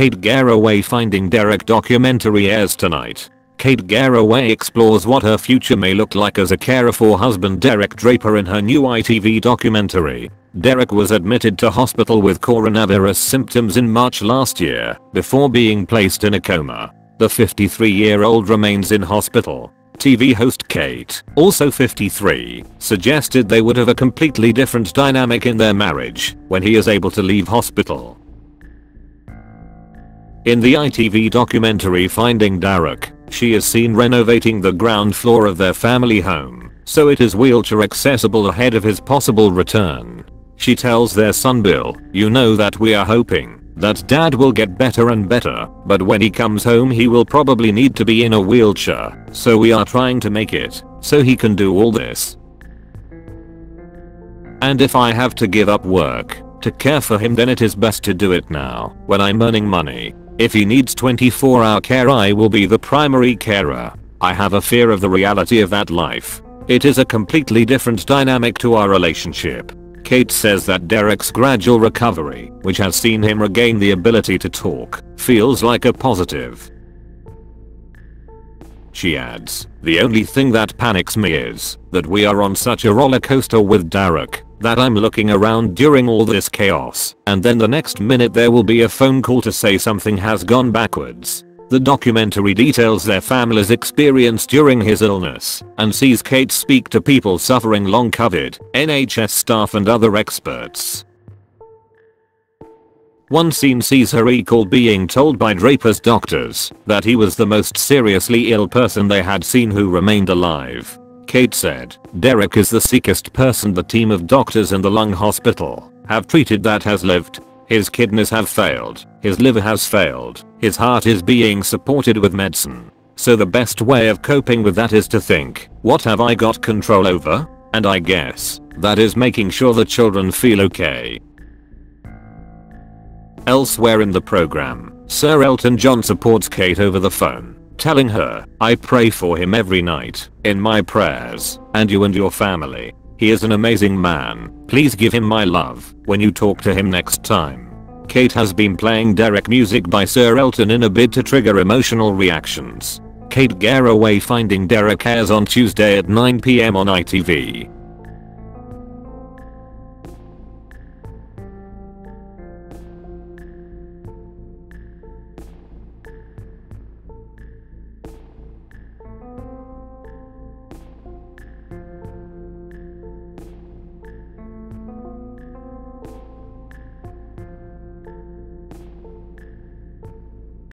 Kate Garraway Finding Derek documentary airs tonight. Kate Garraway explores what her future may look like as a carer for husband Derek Draper in her new ITV documentary. Derek was admitted to hospital with coronavirus symptoms in March last year before being placed in a coma. The 53 year old remains in hospital. TV host Kate, also 53, suggested they would have a completely different dynamic in their marriage when he is able to leave hospital. In the ITV documentary Finding Derek, she is seen renovating the ground floor of their family home, so it is wheelchair accessible ahead of his possible return. She tells their son Bill, you know that we are hoping that dad will get better and better, but when he comes home he will probably need to be in a wheelchair, so we are trying to make it, so he can do all this. And if I have to give up work, to care for him then it is best to do it now, when I'm earning money. If he needs 24 hour care I will be the primary carer. I have a fear of the reality of that life. It is a completely different dynamic to our relationship. Kate says that Derek's gradual recovery, which has seen him regain the ability to talk, feels like a positive. She adds, the only thing that panics me is that we are on such a roller coaster with Derek that I'm looking around during all this chaos and then the next minute there will be a phone call to say something has gone backwards. The documentary details their family's experience during his illness and sees Kate speak to people suffering long COVID, NHS staff and other experts. One scene sees her recall being told by Draper's doctors that he was the most seriously ill person they had seen who remained alive. Kate said, Derek is the sickest person the team of doctors in the lung hospital have treated that has lived. His kidneys have failed, his liver has failed, his heart is being supported with medicine. So the best way of coping with that is to think, what have I got control over? And I guess, that is making sure the children feel okay. Elsewhere in the program, Sir Elton John supports Kate over the phone, telling her, I pray for him every night, in my prayers, and you and your family. He is an amazing man. Please give him my love when you talk to him next time. Kate has been playing Derek music by Sir Elton in a bid to trigger emotional reactions. Kate Garraway Finding Derek airs on Tuesday at 9pm on ITV.